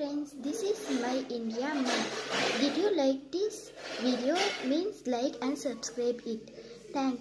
friends, this is my India map. Did you like this video? Means like and subscribe it. Thank you.